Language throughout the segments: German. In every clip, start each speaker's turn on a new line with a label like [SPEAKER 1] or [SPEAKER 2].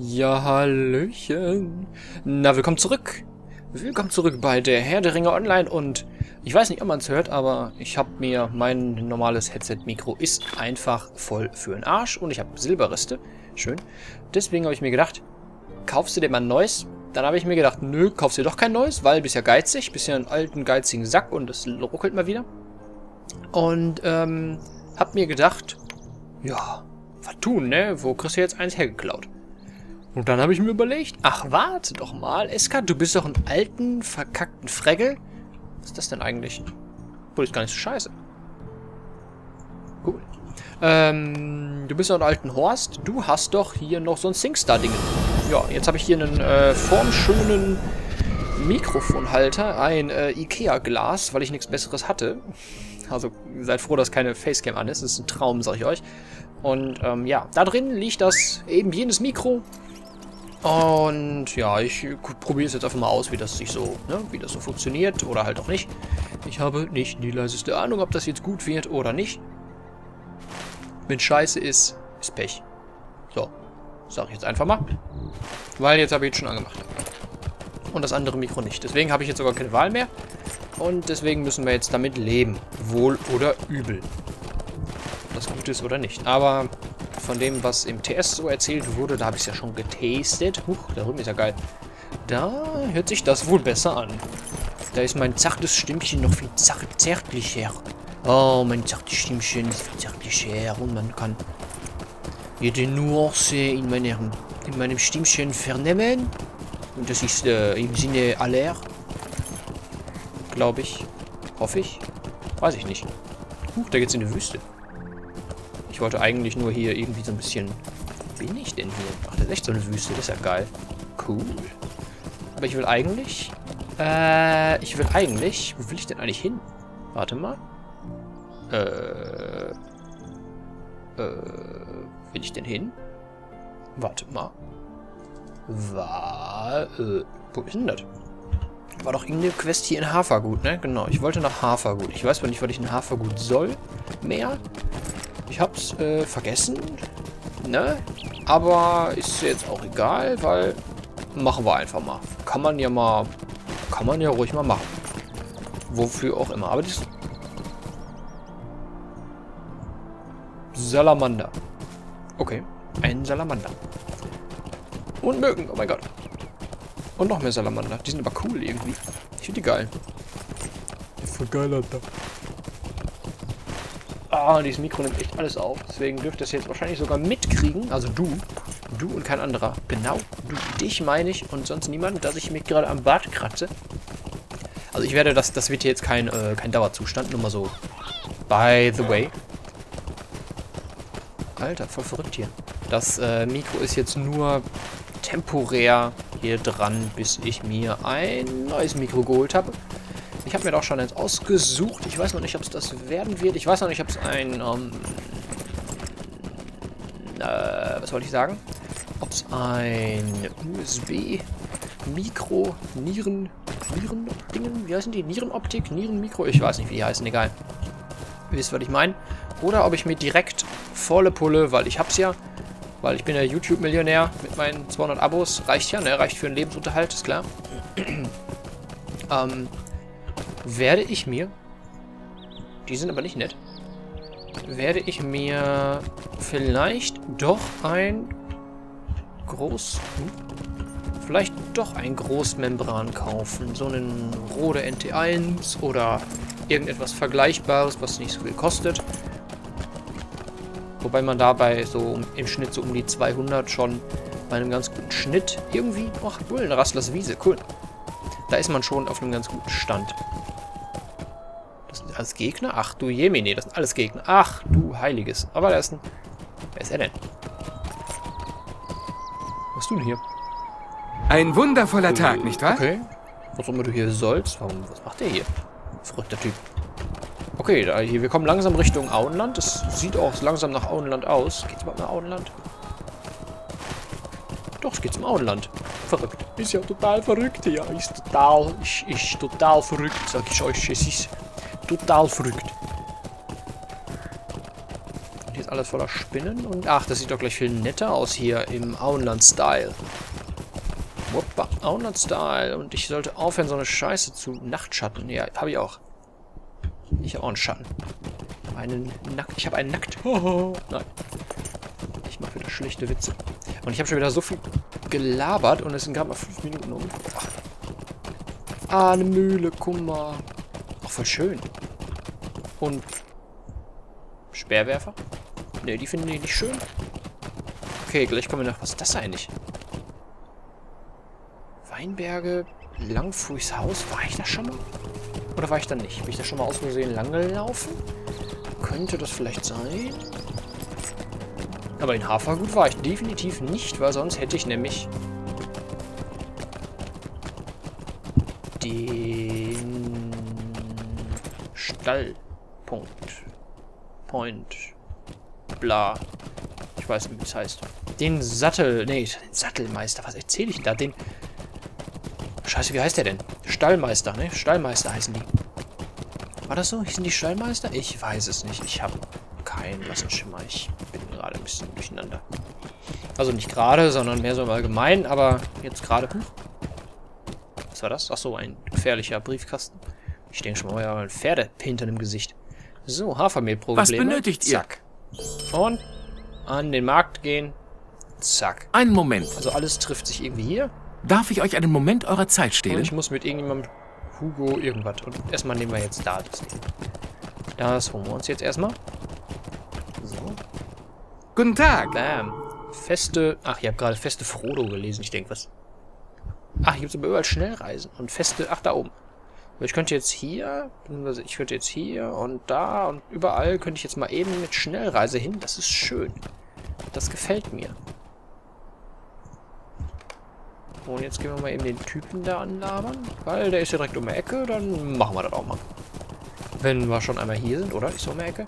[SPEAKER 1] Ja, Hallöchen. Na, willkommen zurück. Willkommen zurück bei der Herr der Ringe Online und ich weiß nicht, ob man es hört, aber ich habe mir, mein normales Headset-Mikro ist einfach voll für den Arsch und ich habe Silberreste. Schön. Deswegen habe ich mir gedacht, kaufst du dir mal ein neues? Dann habe ich mir gedacht, nö, kaufst du dir doch kein neues, weil bist ja geizig, bist ja einen alten, geizigen Sack und das ruckelt mal wieder. Und, ähm, hab mir gedacht, ja, was tun, ne? Wo kriegst du jetzt eins hergeklaut? Und dann habe ich mir überlegt, ach, warte doch mal, Eskat, du bist doch einen alten, verkackten Fregel. Was ist das denn eigentlich? Wohl ist gar nicht so scheiße. Cool. Ähm, du bist doch ein alten Horst. Du hast doch hier noch so ein SingStar-Ding. Ja, jetzt habe ich hier einen äh, formschönen Mikrofonhalter, ein äh, Ikea-Glas, weil ich nichts Besseres hatte. Also seid froh, dass keine Facecam an ist. Das ist ein Traum, sag ich euch. Und ähm, ja, da drin liegt das eben jenes Mikro. Und ja, ich probiere es jetzt einfach mal aus, wie das sich so, ne, wie das so funktioniert oder halt auch nicht. Ich habe nicht die leiseste Ahnung, ob das jetzt gut wird oder nicht. Wenn scheiße ist, ist Pech. So, sage ich jetzt einfach mal. Weil jetzt habe ich es schon angemacht. Und das andere Mikro nicht. Deswegen habe ich jetzt sogar keine Wahl mehr. Und deswegen müssen wir jetzt damit leben. Wohl oder übel. Ob das gut ist oder nicht. Aber von dem, was im TS so erzählt wurde, da habe ich es ja schon getestet. Huch, da drüben ist ja geil. Da hört sich das wohl besser an. Da ist mein zartes Stimmchen noch viel zärtlicher. Oh, mein zartes Stimmchen ist viel zärtlicher. Und man kann jede Nuance in meinem, in meinem Stimmchen vernehmen. Und das ist äh, im Sinne aller. Glaube ich. Hoffe ich. Weiß ich nicht. Huch, da geht's in die Wüste. Ich wollte eigentlich nur hier irgendwie so ein bisschen... Wo bin ich denn hier? Ach, das ist echt so eine Wüste. Das ist ja geil. Cool. Aber ich will eigentlich... Äh, ich will eigentlich... Wo will ich denn eigentlich hin? Warte mal. Äh... Äh... Will ich denn hin? Warte mal. War... Äh... Wo ist denn das? War doch irgendeine Quest hier in Hafergut, ne? Genau, ich wollte nach Hafergut. Ich weiß zwar nicht, was ich in Hafergut soll. Mehr. Ich hab's äh, vergessen. Ne? Aber ist jetzt auch egal, weil machen wir einfach mal. Kann man ja mal, kann man ja ruhig mal machen. Wofür auch immer. Aber das Salamander. Okay, ein Salamander. Und Mücken, oh mein Gott. Und noch mehr Salamander. Die sind aber cool irgendwie. Ich finde die geil. Voll geil, Alter. Ah, dieses Mikro nimmt echt alles auf. Deswegen dürft ihr es jetzt wahrscheinlich sogar mitkriegen. Also du. Du und kein anderer. Genau. Du, dich meine ich und sonst niemand, dass ich mich gerade am Bart kratze. Also ich werde, das, das wird jetzt kein, äh, kein Dauerzustand. Nur mal so. By the way. Alter, voll verrückt hier. Das äh, Mikro ist jetzt nur temporär hier dran, bis ich mir ein neues Mikro geholt habe. Ich habe mir doch schon eins ausgesucht. Ich weiß noch nicht, ob es das werden wird. Ich weiß noch nicht, ob es ein... Ähm, äh, was wollte ich sagen? Ob es ein USB-Mikro, Nieren... Nieren-Dingen? Wie heißen die? Nierenoptik? Nierenmikro? Ich weiß nicht, wie die heißen. Egal. Ihr wisst, was ich meine. Oder ob ich mir direkt volle Pulle, weil ich hab's ja, weil ich bin ja YouTube-Millionär mit meinen 200 Abos. Reicht ja, ne? Reicht für einen Lebensunterhalt, ist klar. ähm, werde ich mir, die sind aber nicht nett, werde ich mir vielleicht doch ein Groß... Hm, vielleicht doch ein Großmembran kaufen. So einen Rode NT1 oder irgendetwas Vergleichbares, was nicht so viel kostet. Wobei man dabei so im Schnitt so um die 200 schon bei einem ganz guten Schnitt irgendwie... Ach, cool, Wiese, cool. Da ist man schon auf einem ganz guten Stand. Das sind alles Gegner? Ach du Jemine, das sind alles Gegner. Ach du Heiliges. Aber da ist ein... Wer ist er denn? Was denn hier?
[SPEAKER 2] Ein wundervoller Tag, nicht wahr?
[SPEAKER 1] Okay. Was auch immer du hier sollst. Warum, was macht der hier? Verrückter Typ. Okay, da hier, wir kommen langsam Richtung Auenland. Das sieht auch langsam nach Auenland aus. Geht's überhaupt nach Auenland? Doch, es geht zum Auenland. Verrückt. Ist ja total verrückt. Ja, ist total, ist, ist total verrückt, sag ich euch. Es ist total verrückt. Und hier ist alles voller Spinnen. Und ach, das sieht doch gleich viel netter aus hier im Auenland-Style. Wuppa, Auenland-Style. Und ich sollte aufhören, so eine Scheiße zu Nachtschatten. Ja, habe ich auch. Ich habe auch einen Schatten. Einen Nackt. Ich habe einen Nackt. Nein. Ich mache wieder schlechte Witze. Und ich habe schon wieder so viel gelabert und es sind gerade mal fünf Minuten um. Ah, eine Mühle, mal. Ach, voll schön. Und Speerwerfer? Ne, die finden die nicht schön. Okay, gleich kommen wir nach... Was ist das eigentlich? Weinberge, Langfuß Haus. War ich da schon mal? Oder war ich da nicht? Bin ich da schon mal aus Versehen lang gelaufen? Könnte das vielleicht sein? Aber in Hafergut war ich definitiv nicht, weil sonst hätte ich nämlich den Stallpunkt. Point. Bla. Ich weiß nicht, wie es heißt. Den Sattel. Nee, den Sattelmeister. Was erzähle ich denn da? Den. Scheiße, wie heißt der denn? Stallmeister, ne? Stallmeister heißen die. War das so? Sind die Stallmeister? Ich weiß es nicht. Ich habe keinen blassen Schimmer. Ich bin gerade ein bisschen durcheinander. Also nicht gerade, sondern mehr so im Allgemeinen, aber jetzt gerade. Hm? Was war das? Achso, ein gefährlicher Briefkasten. Ich denke schon mal, ja, ein Pferdepintern im Gesicht. So, Hafermehlprobleme.
[SPEAKER 2] Was benötigt ihr?
[SPEAKER 1] Zack. Und an den Markt gehen. Zack.
[SPEAKER 2] Einen Moment.
[SPEAKER 1] Also alles trifft sich irgendwie hier.
[SPEAKER 2] Darf ich euch einen Moment eurer Zeit stehlen?
[SPEAKER 1] Und ich muss mit irgendjemandem Hugo irgendwas. Und erstmal nehmen wir jetzt da das Ding. Das holen wir uns jetzt erstmal. So.
[SPEAKER 2] Guten Tag.
[SPEAKER 1] Bam. Feste. Ach, ihr habt gerade feste Frodo gelesen. Ich denke, was. Ach, hier gibt es aber überall Schnellreisen. Und feste. Ach, da oben. Ich könnte jetzt hier, ich könnte jetzt hier und da und überall könnte ich jetzt mal eben mit Schnellreise hin. Das ist schön. Das gefällt mir. Und jetzt gehen wir mal eben den Typen da anlabern. Weil der ist ja direkt um die Ecke, dann machen wir das auch mal. Wenn wir schon einmal hier sind, oder? Ist er um die Ecke?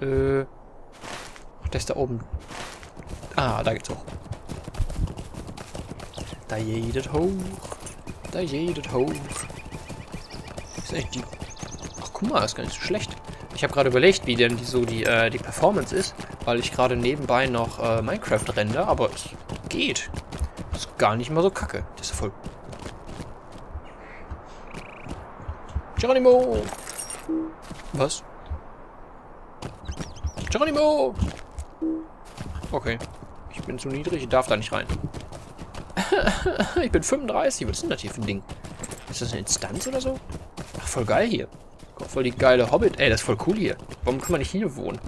[SPEAKER 1] Äh. Der ist da oben. Ah, da geht's hoch. Da jedet hoch. Da jedet hoch. Ist echt die... Ach, guck mal, ist gar nicht so schlecht. Ich habe gerade überlegt, wie denn die, so die, äh, die Performance ist, weil ich gerade nebenbei noch äh, Minecraft rende, aber es geht. Ist gar nicht mal so kacke. Das ist voll... Geronimo! Was? Geronimo! Okay. Ich bin zu niedrig, ich darf da nicht rein. ich bin 35. Was ist denn das hier für ein Ding? Ist das eine Instanz oder so? Ach, voll geil hier. Voll die geile Hobbit. Ey, das ist voll cool hier. Warum kann man nicht hier wohnen?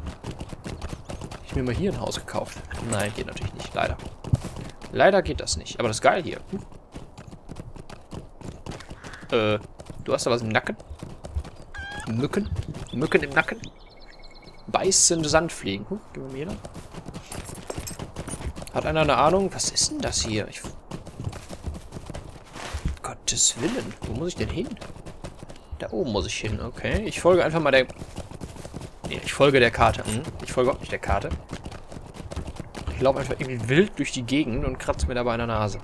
[SPEAKER 1] Ich mir mal hier ein Haus gekauft. Nein, geht natürlich nicht. Leider. Leider geht das nicht. Aber das ist geil hier. Hm. Äh, du hast da was im Nacken? Mücken? Mücken im Nacken? Beißende Sandfliegen. Hm, gib mir da. Hat einer eine Ahnung? Was ist denn das hier? Ich... Gottes Willen. Wo muss ich denn hin? Da oben muss ich hin, okay. Ich folge einfach mal der... Nee, ich folge der Karte. Hm? Ich folge auch nicht der Karte. Ich laufe einfach irgendwie wild durch die Gegend und kratze mir dabei an der Nase.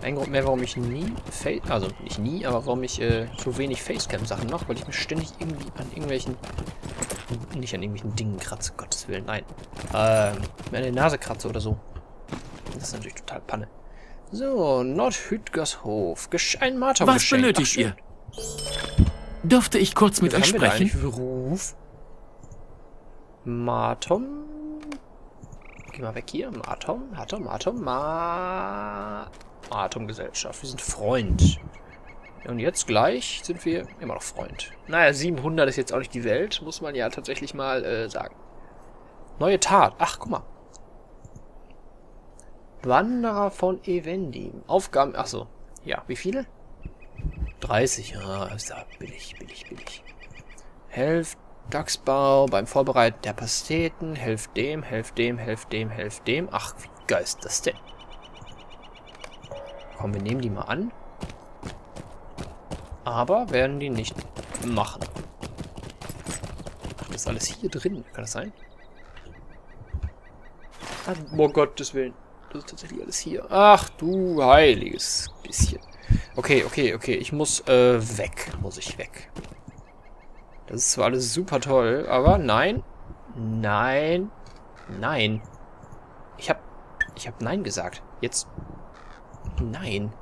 [SPEAKER 1] Ein Grund mehr, warum ich nie, Face also nicht nie, aber warum ich äh, so wenig Facecam-Sachen mache, weil ich mich ständig irgendwie an irgendwelchen, nicht an irgendwelchen Dingen kratze, Gottes Willen, nein. Ähm, an der Nase kratze oder so. Das ist natürlich total Panne. So, Nordhütgershof. Ein Martom
[SPEAKER 2] Was benötigt ihr? Dürfte ich kurz mit euch sprechen?
[SPEAKER 1] Ruf? Martom? Geh mal weg hier. Martom, Martom, Martom, Ma... Atomgesellschaft. Wir sind Freund. Und jetzt gleich sind wir immer noch Freund. Naja, 700 ist jetzt auch nicht die Welt, muss man ja tatsächlich mal äh, sagen. Neue Tat. Ach, guck mal. Wanderer von Evendim. Aufgaben. Achso. Ja, wie viele? 30. Ja, ist ja billig, billig, billig. Helft Dachsbau beim Vorbereiten der Pasteten. Helft dem, helft dem, helft dem, helft dem. Ach, wie geil ist das denn? Komm, wir nehmen die mal an. Aber werden die nicht machen. Ach, das ist alles hier drin. Kann das sein? Ach, oh Gottes Willen. Das ist tatsächlich alles hier. Ach du heiliges bisschen. Okay, okay, okay. Ich muss äh, weg. Muss ich weg. Das ist zwar alles super toll, aber nein. Nein. Nein. Ich hab... Ich hab Nein gesagt. Jetzt... Nein.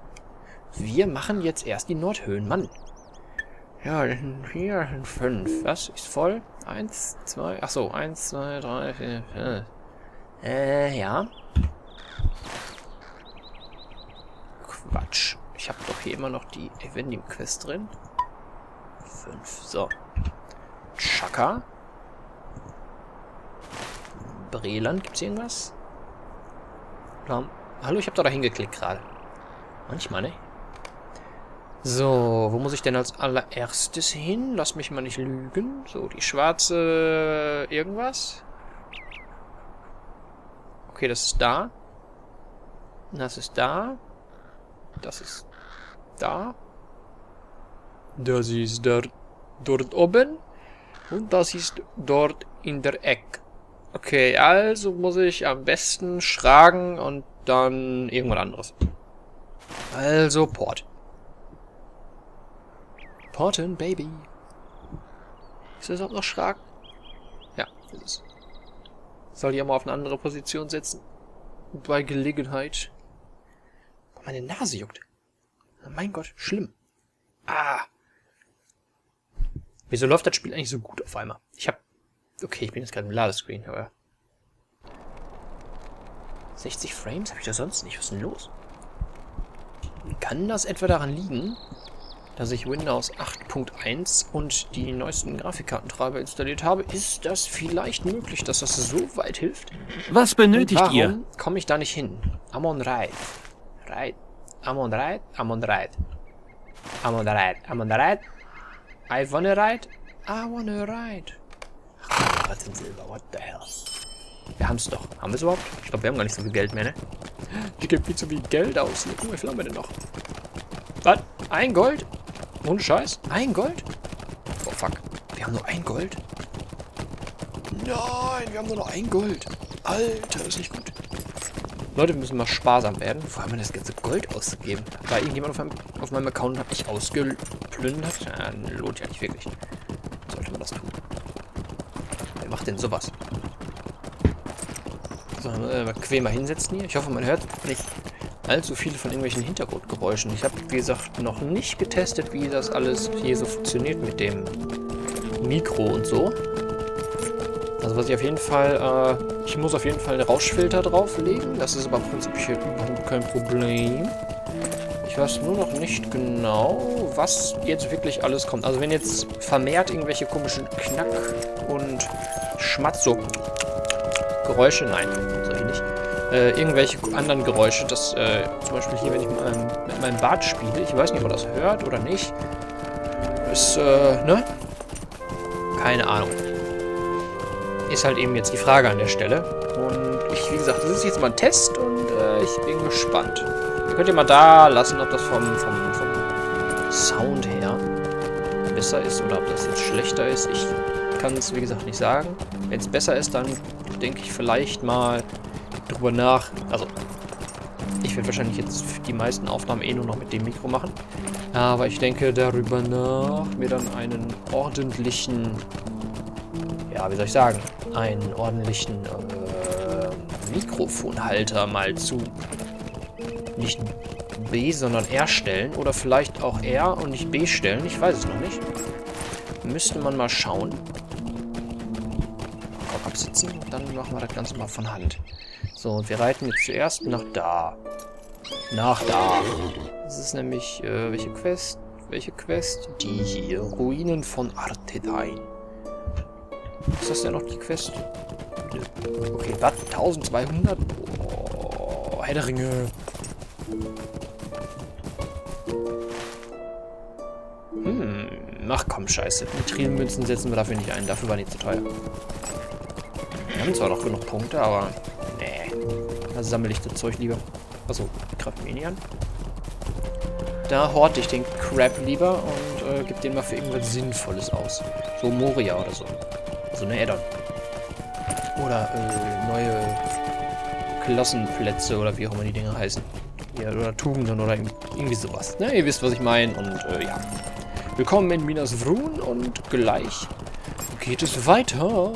[SPEAKER 1] Wir machen jetzt erst die Nordhöhen. Mann. Ja, das sind fünf. Was? Ist voll? Eins, zwei... Ach so. Eins, zwei, drei, vier, fünf. Äh, ja. Quatsch. Ich habe doch hier immer noch die Evendim-Quest drin. Fünf. So. Chaka. Breland, gibt's hier irgendwas? Hallo, ich habe da hingeklickt gerade. Manchmal, ne? So, wo muss ich denn als allererstes hin? Lass mich mal nicht lügen. So, die schwarze... irgendwas? Okay, das ist da. Das ist da. Das ist da. Das ist dort, dort oben. Und das ist dort in der Ecke. Okay, also muss ich am besten schragen und dann irgendwas anderes. Also Port. Porten, Baby. Ist das auch noch schragen? Ja, ist es. Soll ich auch mal auf eine andere Position setzen? Bei Gelegenheit. Meine Nase juckt. Oh mein Gott, schlimm. Ah. Wieso läuft das Spiel eigentlich so gut auf einmal? Ich hab... Okay, ich bin jetzt gerade im Ladescreen, aber... 60 Frames? Habe ich das sonst nicht? Was ist denn los? Kann das etwa daran liegen, dass ich Windows 8.1 und die neuesten Grafikkartentreiber installiert habe? Ist das vielleicht möglich, dass das so weit hilft?
[SPEAKER 2] Was benötigt
[SPEAKER 1] Warum
[SPEAKER 2] ihr?
[SPEAKER 1] Warum komme ich da nicht hin? Amon Ride. Ride. Amon Ride. Amon Ride. Amon Ride. Amon Ride. I wanna ride. I wanna ride. Ach, was in Silber. What the hell? Wir haben's doch. Haben wir es überhaupt? Ich glaube, wir haben gar nicht so viel Geld mehr, ne? Die gibt viel zu viel Geld aus. Guck mal, wie viel haben wir denn noch? Was? Ein Gold? Ohne Scheiß? Ein Gold? Oh, fuck. Wir haben nur ein Gold? Nein, wir haben nur noch ein Gold. Alter, das ist nicht gut. Leute, wir müssen mal sparsam werden. Haben wir das ganze Gold ausgegeben? War irgendjemand auf meinem, auf meinem Account hat mich ausgeplündert? Ja, lohnt ja nicht wirklich. Sollte man das tun. Wer macht denn sowas? So, äh, mal hinsetzen hier. Ich hoffe, man hört nicht allzu viele von irgendwelchen Hintergrundgeräuschen. Ich habe, wie gesagt, noch nicht getestet, wie das alles hier so funktioniert mit dem Mikro und so. Also was ich auf jeden Fall, äh, ich muss auf jeden Fall einen Rauschfilter drauflegen. Das ist aber im Prinzip hier überhaupt kein Problem. Ich weiß nur noch nicht genau, was jetzt wirklich alles kommt. Also wenn jetzt vermehrt irgendwelche komischen Knack- und Schmatz so Geräusche, nein, solche nicht, äh, irgendwelche anderen Geräusche, das äh, zum Beispiel hier, wenn ich mit meinem, mit meinem Bart spiele, ich weiß nicht, ob man das hört oder nicht, ist, äh, ne? Keine Ahnung. Ist halt eben jetzt die Frage an der Stelle. Und ich, wie gesagt, das ist jetzt mal ein Test und äh, ich bin gespannt. Ihr könnt ihr mal da lassen, ob das vom, vom, vom Sound her besser ist oder ob das jetzt schlechter ist. Ich kann es, wie gesagt, nicht sagen. Wenn es besser ist, dann denke ich vielleicht mal drüber nach. Also, ich werde wahrscheinlich jetzt die meisten Aufnahmen eh nur noch mit dem Mikro machen. Aber ich denke darüber nach, mir dann einen ordentlichen, ja, wie soll ich sagen, einen ordentlichen äh, Mikrofonhalter mal zu nicht B, sondern R stellen. Oder vielleicht auch R und nicht B stellen. Ich weiß es noch nicht. Müsste man mal schauen. Kopf absitzen. Dann machen wir das Ganze mal von Hand. So, und wir reiten jetzt zuerst nach da. Nach da. Das ist nämlich, äh, welche Quest? Welche Quest? Die hier. Ruinen von Artedain. Ist das denn noch die Quest? Okay, was? 1200? Boah, Herr. Hm, ach komm, scheiße. Mitrilmünzen setzen wir dafür nicht ein. Dafür war nicht zu teuer. Wir haben zwar noch genug Punkte, aber... Nee. Da sammle ich das Zeug lieber. Achso, Kraftminian. Da horte ich den Crap lieber und äh, gebe den mal für irgendwas Sinnvolles aus. So Moria oder so. So eine Addon. Oder äh, neue Klassenplätze oder wie auch immer die Dinge heißen. Ja, oder Tugenden oder irgendwie sowas. Na, ihr wisst, was ich meine. Und äh, ja. Willkommen in Minas Vrun und gleich geht es weiter.